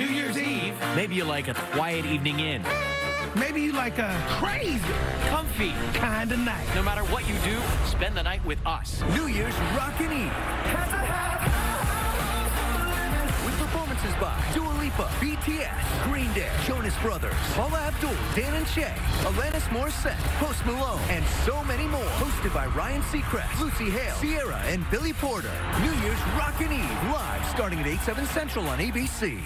New Year's Eve. maybe you like a quiet evening in. Maybe you like a crazy Comfy. kind of night. No matter what you do, spend the night with us. New Year's Rockin' Eve. With performances by Dua Lipa, BTS, Green Day, Jonas Brothers, Paula Abdul, Dan and Shay, Alanis Morissette, Post Malone, and so many more. Hosted by Ryan Seacrest, Lucy Hale, Ciara, and Billy Porter. New Year's Rockin' Eve live starting at 8, 7 Central on ABC.